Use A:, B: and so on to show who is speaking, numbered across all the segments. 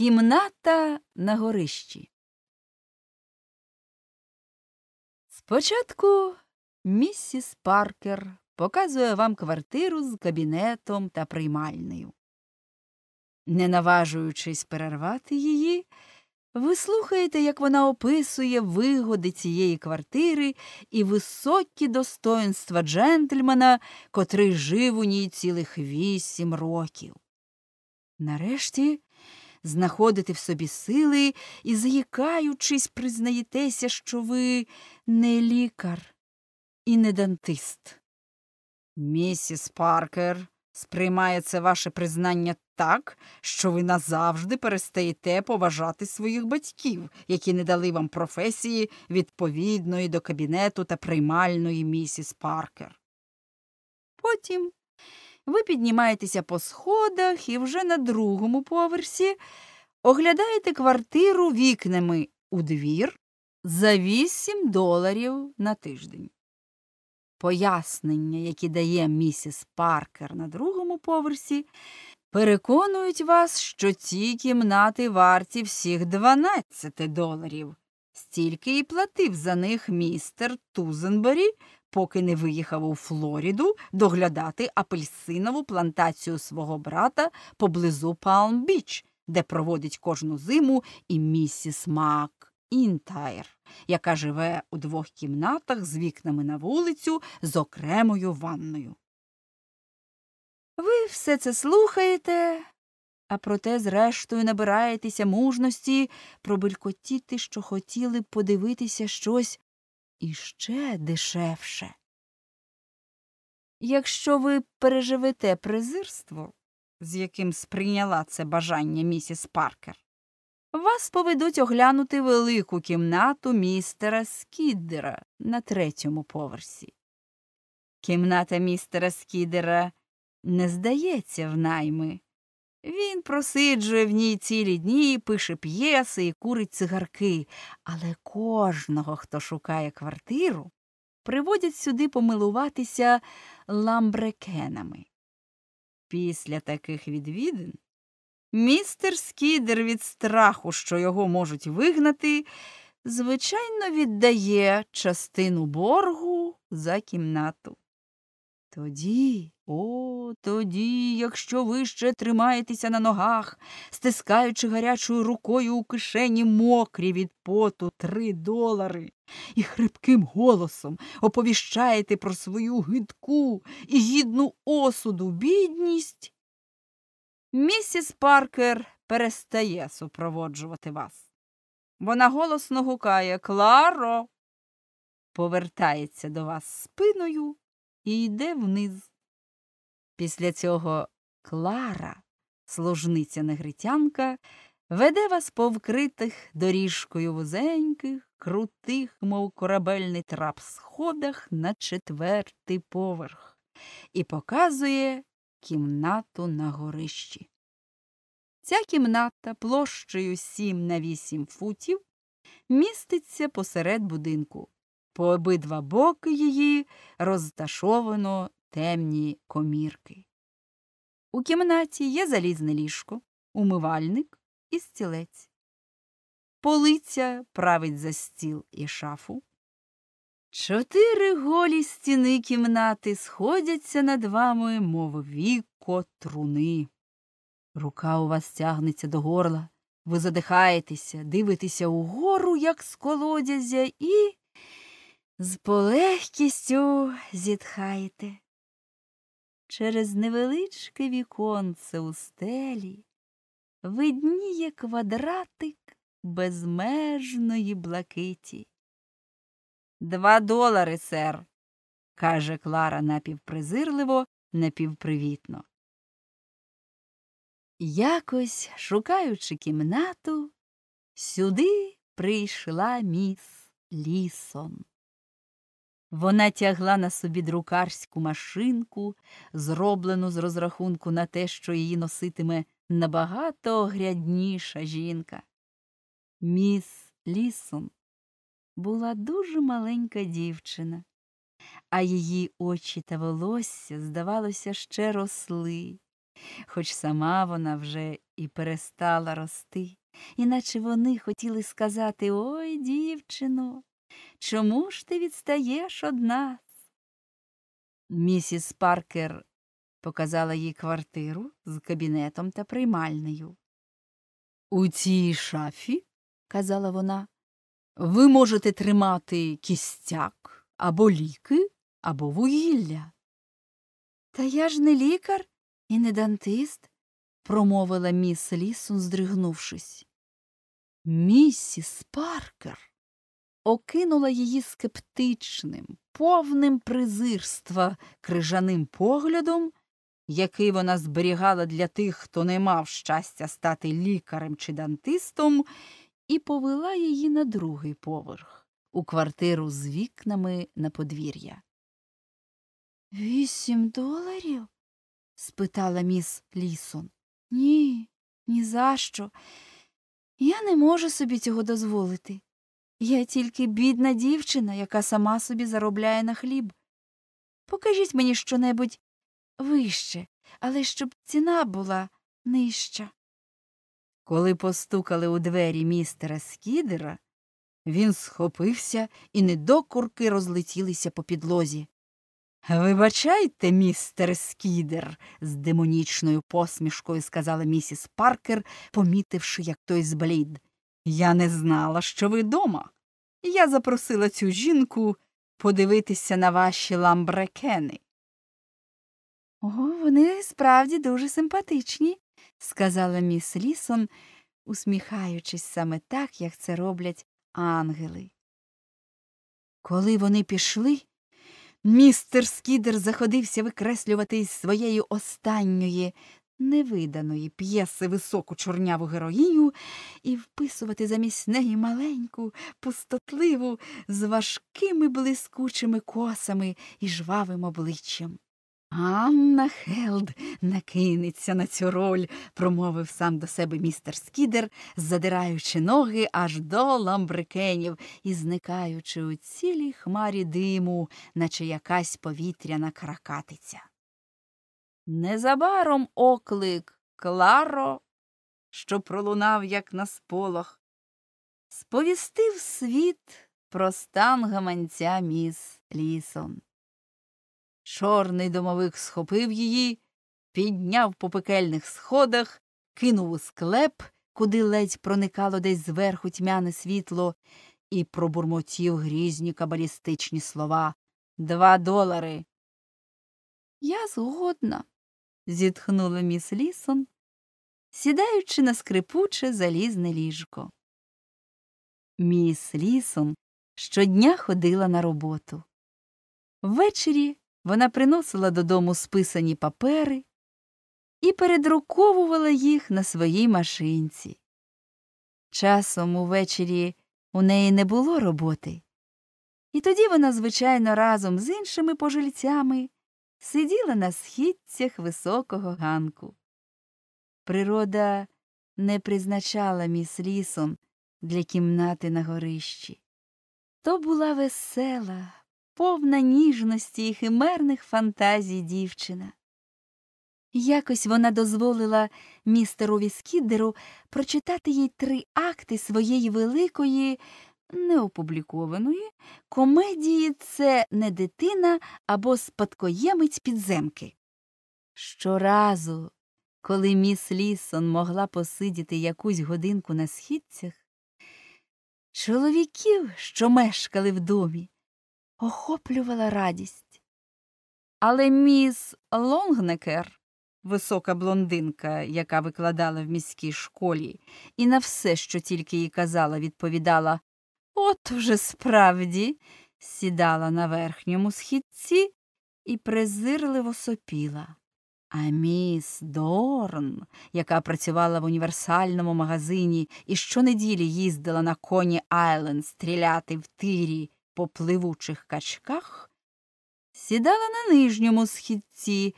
A: Кімната на горищі. Спочатку місіс Паркер показує вам квартиру з кабінетом та приймальнею. Не наважуючись перервати її, ви слухаєте, як вона описує вигоди цієї квартири і високі достоинства джентльмена, котрий жив у ній цілих вісім років. Нарешті знаходите в собі сили і, заїкаючись, признаєтеся, що ви не лікар і не дантист. Місіс Паркер сприймає це ваше признання так, що ви назавжди перестаєте поважати своїх батьків, які не дали вам професії відповідної до кабінету та приймальної місіс Паркер. Потім ви піднімаєтеся по сходах і вже на другому поверсі оглядаєте квартиру вікнами у двір за 8 доларів на тиждень. Пояснення, які дає місіс Паркер на другому поверсі, переконують вас, що ці кімнати варті всіх 12 доларів. Стільки і платив за них містер Тузенбері, поки не виїхав у Флориду доглядати апельсинову плантацію свого брата поблизу Палм-Біч, де проводить кожну зиму і місіс Мак. Інтайр, яка живе у двох кімнатах з вікнами на вулицю з окремою ванною. Ви все це слухаєте, а проте, зрештою, набираєтеся мужності пробелькотіти, що хотіли б подивитися щось іще дешевше. Якщо ви переживете презирство, з яким сприйняла це бажання місіс Паркер, вас поведуть оглянути велику кімнату містера Скіддера на третьому поверсі. Кімната містера Скіддера не здається в найми. Він просиджує в ній цілі дні, пише п'єси і курить цигарки, але кожного, хто шукає квартиру, приводять сюди помилуватися ламбрекенами. Після таких відвідин містер Скідер від страху, що його можуть вигнати, звичайно віддає частину боргу за кімнату. Тоді, о, тоді, якщо ви ще тримаєтеся на ногах, стискаючи гарячою рукою у кишені мокрі від поту три долари, і хрипким голосом оповіщаєте про свою гидку і гідну осуду бідність, місіс Паркер перестає супроводжувати вас. Вона голосно гукає Кларо, повертається до вас спиною і йде вниз. Після цього Клара, служниця негритянка, веде вас по вкритих доріжкою вузеньких, крутих, мов корабельний трап, сходах на четвертий поверх і показує кімнату на горищі. Ця кімната площею 7 на 8 футів міститься посеред будинку. По обидва боки її розташовано темні комірки. У кімнаті є залізне ліжко, умивальник і стілець. Полиця править за стіл і шафу. Чотири голі стіни кімнати сходяться над вами, мов віко труни. Рука у вас тягнеться до горла, ви задихаєтеся, дивитеся угору, як з колодязя, і з полегкістю зітхаєте. Через невеличке віконце у стелі видніє квадратик безмежної блакиті. Два долари, сер, каже Клара напівпризирливо, напівпривітно. Якось, шукаючи кімнату, сюди прийшла міс Лісон. Вона тягла на собі друкарську машинку, зроблену з розрахунку на те, що її носитиме набагато огрядніша жінка. Міс Лісон була дуже маленька дівчина, а її очі та волосся, здавалося, ще росли, хоч сама вона вже і перестала рости, іначе вони хотіли сказати Ой, дівчино, чому ж ти відстаєш од нас? Місіс Паркер показала їй квартиру з кабінетом та приймальнею. У цій шафі, казала вона, ви можете тримати кістяк або ліки, або вугілля. Та я ж не лікар і не дантист, промовила міс Лісон, здригнувшись. Місіс Паркер окинула її скептичним, повним презирства крижаним поглядом, який вона зберігала для тих, хто не мав щастя стати лікарем чи дантистом, і повела її на другий поверх, у квартиру з вікнами на подвір'я. Вісім доларів? спитала міс Лісон. Ні, ні за що. Я не можу собі цього дозволити. Я тільки бідна дівчина, яка сама собі заробляє на хліб. Покажіть мені щонебудь вище, але щоб ціна була нижча. Коли постукали у двері містера Скідера, він схопився і недокурки розлетілися по підлозі. Вибачайте, містер Скідер, з демонічною посмішкою сказала місіс Паркер, помітивши, як той зблід. Я не знала, що ви дома. Я запросила цю жінку подивитися на ваші ламбрекени. О, вони справді дуже симпатичні, сказала міс Лісон, усміхаючись саме так, як це роблять ангели. Коли вони пішли, містер Скідер заходився викреслювати із своєї останньої невиданої п'єси високу чорняву героїню і вписувати замість неї маленьку, пустотливу, з важкими блискучими косами і жвавим обличчям. Анна Хелд накинеться на цю роль, промовив сам до себе містер Скідер, задираючи ноги аж до ламбрикенів і зникаючи у цілій хмарі диму, наче якась повітряна кракатиця. Незабаром оклик Кларо, що пролунав, як на сполох, сповістив світ про стан гаманця міс Лісон. Чорний домовик схопив її, підняв по пекельних сходах, кинув у склеп, куди ледь проникало десь зверху тьмяне світло, і пробурмотів грізні кабалістичні слова Два долари. Я згодна, зітхнула міс Лісон, сідаючи на скрипуче залізне ліжко. Міс Лісон щодня ходила на роботу. Ввечері вона приносила додому списані папери і передруковувала їх на своїй машинці. Часом увечері у неї не було роботи, і тоді вона, звичайно, разом з іншими пожильцями сиділа на східцях високого ганку. Природа не призначала міс лісом для кімнати на горищі. То була весела, повна ніжності і химерних фантазій дівчина. Якось вона дозволила містерові Скіддеру прочитати їй три акти своєї великої, неопублікованої комедії це не дитина або спадкоємець підземки. Щоразу, коли міс Лісон могла посидіти якусь годинку на східцях, чоловіків, що мешкали в домі, охоплювала радість. Але міс Лонгнекер, висока блондинка, яка викладала в міській школі, і на все, що тільки їй казала, відповідала От уже справді сідала на верхньому східці і презирливо сопіла. А міс Дорн, яка працювала в універсальному магазині і щонеділі їздила на коні Айленд стріляти в тирі по пливучих качках, сідала на нижньому східці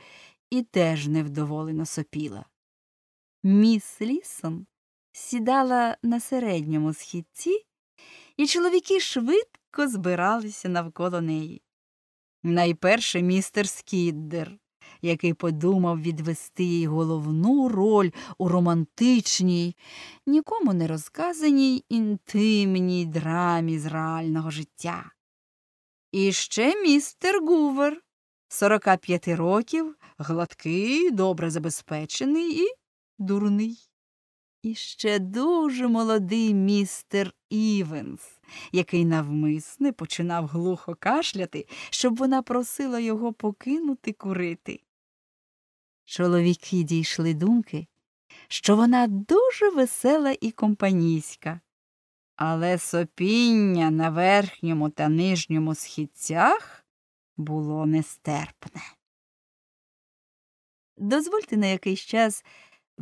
A: і теж невдоволено сопіла. Міс Лісон сідала на середньому східці і чоловіки швидко збиралися навколо неї. Найперше містер Скіддер, який подумав відвести їй головну роль у романтичній, нікому не розказаній інтимній драмі з реального життя. І ще містер Гувер, 45 років, гладкий, добре забезпечений і дурний. І ще дуже молодий містер Івенс, який навмисне починав глухо кашляти, щоб вона просила його покинути курити. Чоловіки дійшли думки, що вона дуже весела і компанійська, але сопіння на верхньому та нижньому східцях було нестерпне. Дозвольте на якийсь час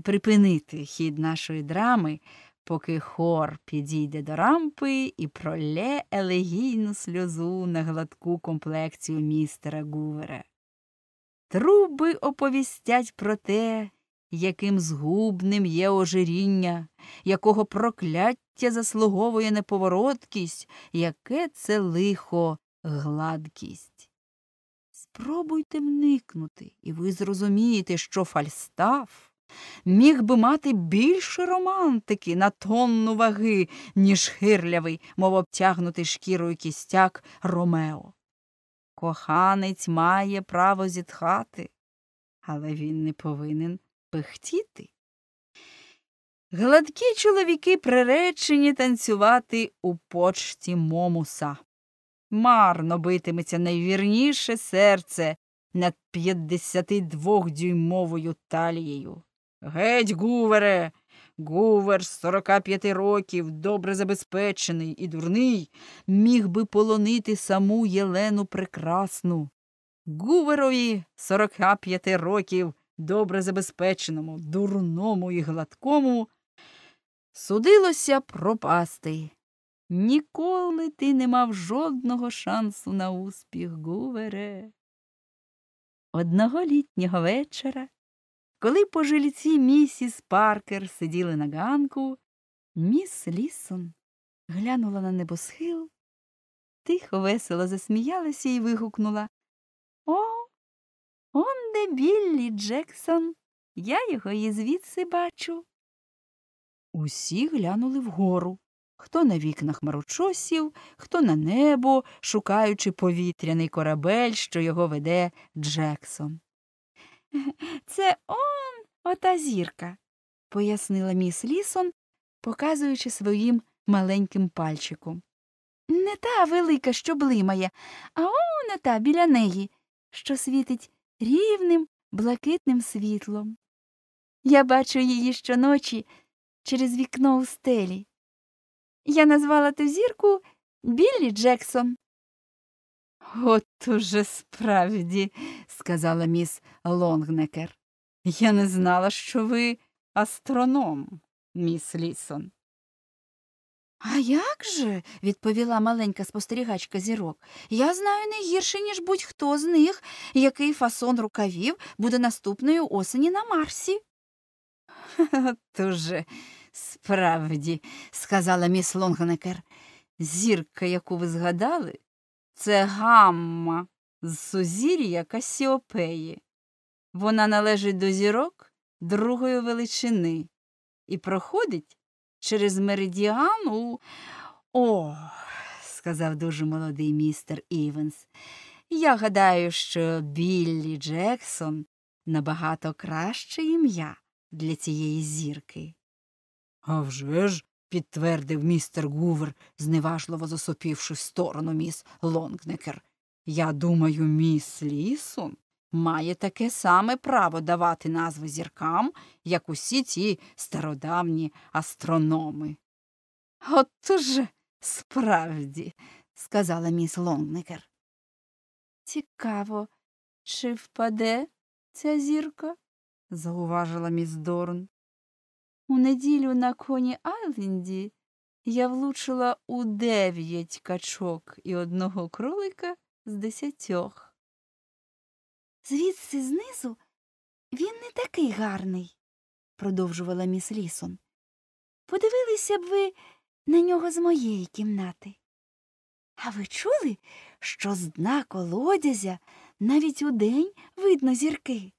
A: припинити хід нашої драми, поки хор підійде до рампи і пролє елегійну сльозу на гладку комплекцію містера Гувера. Труби оповістять про те, яким згубним є ожиріння, якого прокляття заслуговує неповороткість, яке це лихо гладкість. Спробуйте вникнути, і ви зрозумієте, що Фальстаф міг би мати більше романтики на тонну ваги, ніж хирлявий, мов обтягнутий шкірою кістяк Ромео. Коханець має право зітхати, але він не повинен пихтіти. Гладкі чоловіки приречені танцювати у почті момуса. Марно битиметься найвірніше серце над 52-дюймовою талією. Геть, гувере, гувер з 45 років, добре забезпечений і дурний, міг би полонити саму Єлену Прекрасну. Гуверові 45 років, добре забезпеченому, дурному і гладкому, судилося пропасти. Ніколи ти не мав жодного шансу на успіх, гувере. Одного літнього вечора, коли пожильці місіс Паркер сиділи на ганку, міс Лісон глянула на небосхил, тихо весело засміялася і вигукнула О, он де Біллі Джексон. Я його і звідси бачу. Усі глянули вгору. Хто на вікнах маручосів, хто на небо, шукаючи повітряний корабель, що його веде Джексон. Це он ота зірка, пояснила міс Лісон, показуючи своїм маленьким пальчиком. Не та велика, що блимає, а он ота біля неї, що світить рівним блакитним світлом. Я бачу її щоночі через вікно у стелі. Я назвала ту зірку Біллі Джексон. От уже справді, сказала міс Лонгнекер. Я не знала, що ви астроном, міс Лісон. А як же, відповіла маленька спостерігачка зірок, я знаю не гірше, ніж будь-хто з них, який фасон рукавів буде наступної осені на Марсі. От справді, сказала міс Лонгнекер, зірка, яку ви згадали, це гамма з сузір'я Касіопеї. Вона належить до зірок другої величини і проходить через меридіан у. О, сказав дуже молодий містер Івенс. Я гадаю, що Біллі Джексон набагато краще ім'я для цієї зірки. «А вже ж», – підтвердив містер Гувер, зневажливо засопівши в сторону міс Лонгнекер. Я думаю, міс Лісон має таке саме право давати назви зіркам, як усі ці стародавні астрономи. Уже справді, сказала міс Лонгнекер. Цікаво, чи впаде ця зірка? зауважила міс Дорн. У неділю на коні Айленді я влучила у дев'ять качок і одного кролика з десятьох. Звідси знизу він не такий гарний, продовжувала міс Лісон. Подивилися б ви на нього з моєї кімнати. А ви чули, що з дна колодязя навіть удень видно зірки.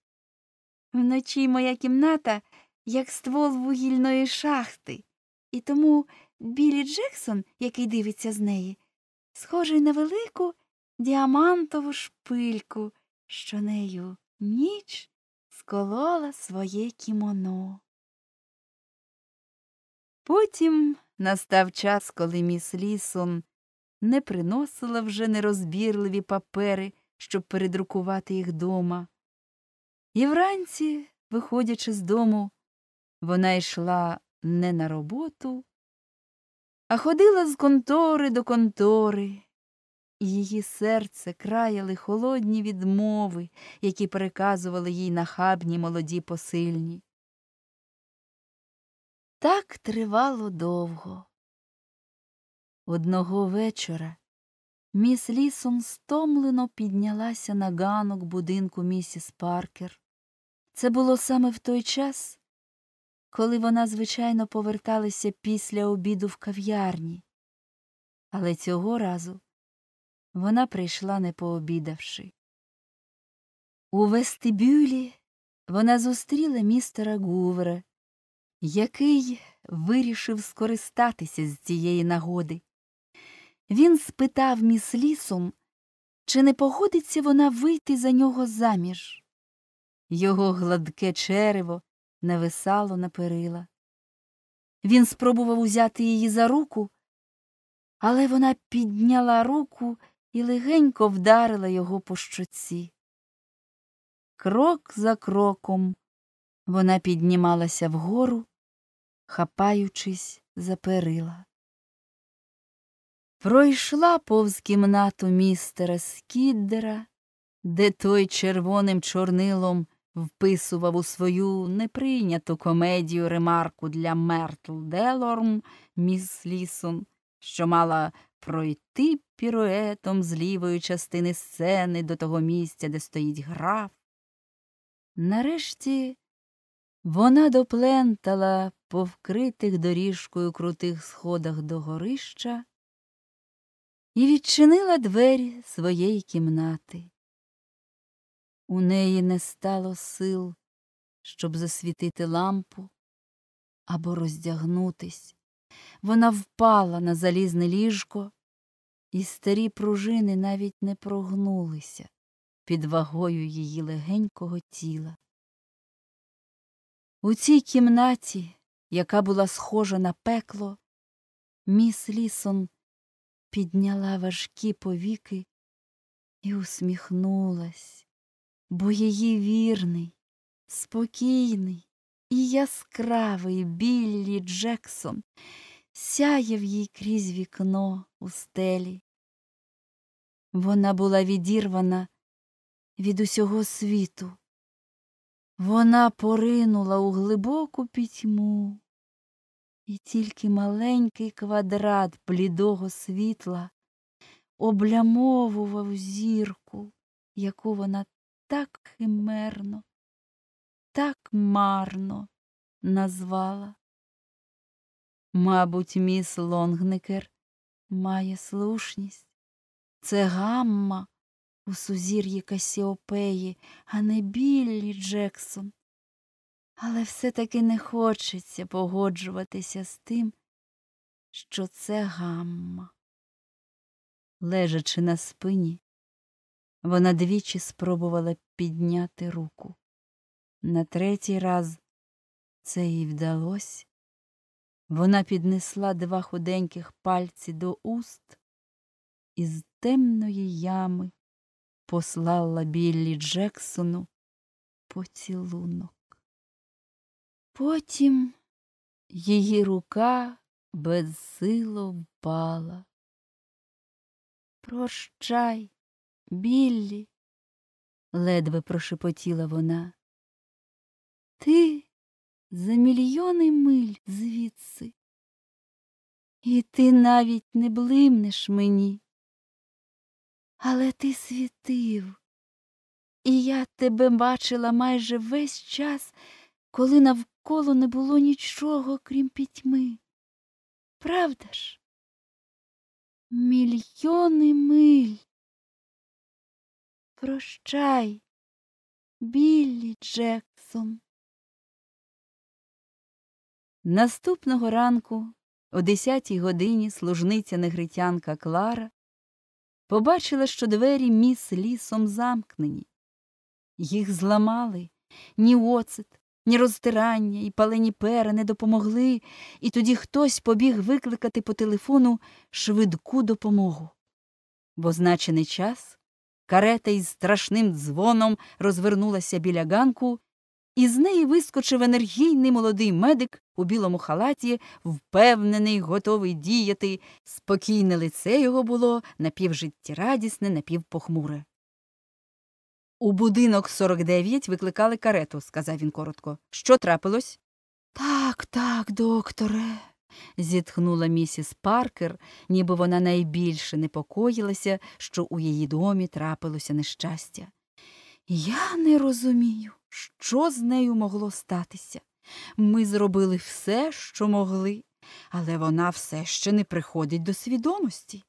A: Вночі моя кімната, як ствол вугільної шахти, і тому Білі Джексон, який дивиться з неї, схожий на велику діамантову шпильку, що нею ніч сколола своє кімоно. Потім настав час, коли міс Лісон не приносила вже нерозбірливі папери, щоб передрукувати їх дома. І вранці, виходячи з дому, вона йшла не на роботу, а ходила з контори до контори, і її серце краяли холодні відмови, які переказували їй нахабні молоді посильні. Так тривало довго. Одного вечора міс Лісон стомлено піднялася на ганок будинку місіс Паркер. Це було саме в той час, коли вона, звичайно, поверталася після обіду в кав'ярні. Але цього разу вона прийшла не пообідавши. У вестибюлі вона зустріла містера Гувера, який вирішив скористатися з цієї нагоди. Він спитав міс Лісом, чи не погодиться вона вийти за нього заміж. Його гладке черево нависало на перила. Він спробував узяти її за руку, але вона підняла руку і легенько вдарила його по щоці. Крок за кроком вона піднімалася вгору, хапаючись за перила. Пройшла повз кімнату містера Скіддера, де той червоним чорнилом вписував у свою неприйняту комедію ремарку для Мертл Делорм міс Лісон, що мала пройти піруетом з лівої частини сцени до того місця, де стоїть граф. Нарешті вона доплентала по вкритих доріжкою крутих сходах до горища і відчинила двері своєї кімнати. У неї не стало сил, щоб засвітити лампу або роздягнутись. Вона впала на залізне ліжко, і старі пружини навіть не прогнулися під вагою її легенького тіла. У цій кімнаті, яка була схожа на пекло, міс Лісон підняла важкі повіки і усміхнулась, бо її вірний, спокійний і яскравий Біллі Джексон сяяв їй крізь вікно у стелі. Вона була відірвана від усього світу. Вона поринула у глибоку пітьму, і тільки маленький квадрат блідого світла облямовував зірку, яку вона так химерно, так марно назвала. Мабуть, міс Лонгникер має слушність. Це гамма у сузір'ї Касіопеї, а не Біллі Джексон. Але все-таки не хочеться погоджуватися з тим, що це гамма. Лежачи на спині, вона двічі спробувала підняти руку. На третій раз це їй вдалося. Вона піднесла два худеньких пальці до уст і з темної ями послала Біллі Джексону поцілунок. Потім її рука безсило впала. Прощай, Біллі, ледве прошепотіла вона. Ти за мільйони миль звідси, і ти навіть не блимнеш мені. Але ти світив, і я тебе бачила майже весь час, коли навколо не було нічого, крім пітьми. Правда ж? Мільйони миль. Прощай, Біллі Джексон. Наступного ранку, о десятій годині, служниця негритянка Клара побачила, що двері міс лісом замкнені. Їх зламали, ні оцет, ні розтирання і палені пера не допомогли, і тоді хтось побіг викликати по телефону швидку допомогу. В означений час карета із страшним дзвоном розвернулася біля ганку, і з неї вискочив енергійний молодий медик у білому халаті, впевнений, готовий діяти. Спокійне лице його було напівжиттєрадісне, напівпохмуре. У будинок 49 викликали карету, сказав він коротко. Що трапилось? Так, так, докторе, зітхнула місіс Паркер, ніби вона найбільше непокоїлася, що у її домі трапилося нещастя. Я не розумію, що з нею могло статися. Ми зробили все, що могли, але вона все ще не приходить до свідомості.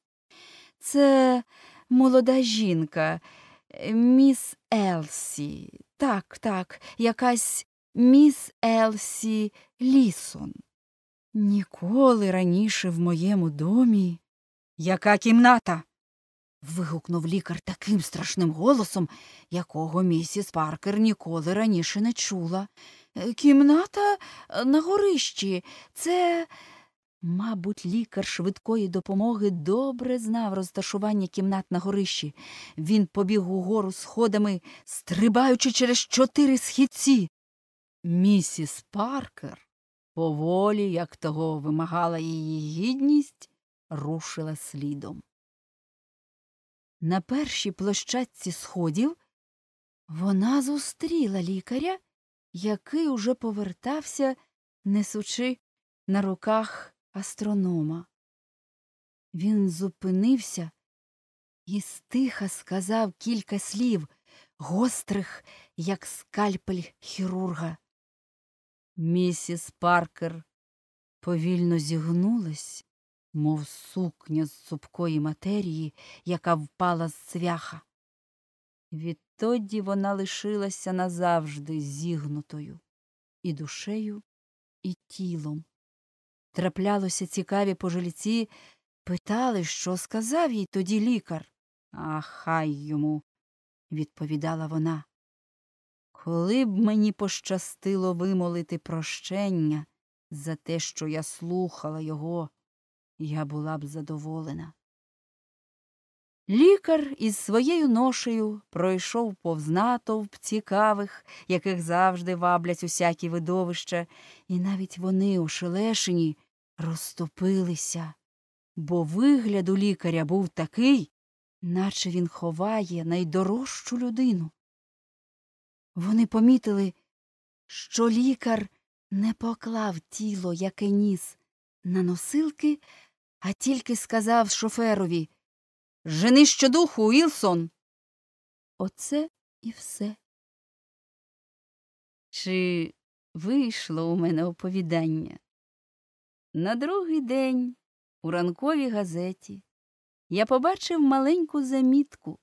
A: Це молода жінка, міс Елсі, так, так, якась міс Елсі Лісон. Ніколи раніше в моєму домі. Яка кімната? вигукнув лікар таким страшним голосом, якого місіс Паркер ніколи раніше не чула. «Е, Кімната е, на горищі. Це. Мабуть, лікар швидкої допомоги добре знав розташування кімнат на горищі. Він побіг угору сходами, стрибаючи через чотири східці. Місіс Паркер, поволі, як того вимагала її гідність, рушила слідом. На першій площадці сходів вона зустріла лікаря, який уже повертався, несучи на руках астронома. Він зупинився і стиха сказав кілька слів, гострих, як скальпель хірурга. Місіс Паркер повільно зігнулась, мов сукня з цупкої матерії, яка впала з цвяха. Відтоді вона лишилася назавжди зігнутою і душею, і тілом. Траплялося цікаві пожильці, питали, що сказав їй тоді лікар. А хай йому, відповідала вона. Коли б мені пощастило вимолити прощення за те, що я слухала його, я була б задоволена. Лікар із своєю ношею пройшов повз натовп цікавих, яких завжди ваблять усякі видовища, і навіть вони, ошелешені, розступилися, бо вигляд у лікаря був такий, наче він ховає найдорожчу людину. Вони помітили, що лікар не поклав тіло, яке ніс, на носилки, а тільки сказав шоферові Жени щодуху, Уілсон. Оце і все. Чи вийшло у мене оповідання? На другий день у ранковій газеті я побачив маленьку замітку,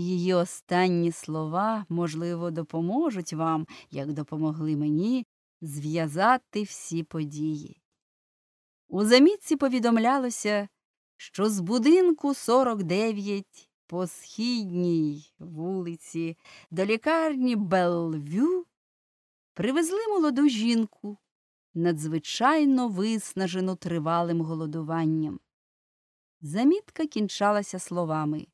A: її останні слова, можливо, допоможуть вам, як допомогли мені, зв'язати всі події. У замітці повідомлялося, що з будинку 49 по східній вулиці до лікарні Белвю привезли молоду жінку, надзвичайно виснажену тривалим голодуванням. Замітка кінчалася словами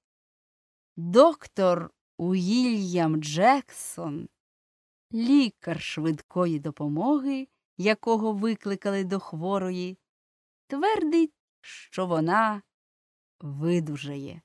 A: Доктор Уільям Джексон, лікар швидкої допомоги, якого викликали до хворої, твердить, що вона видужає.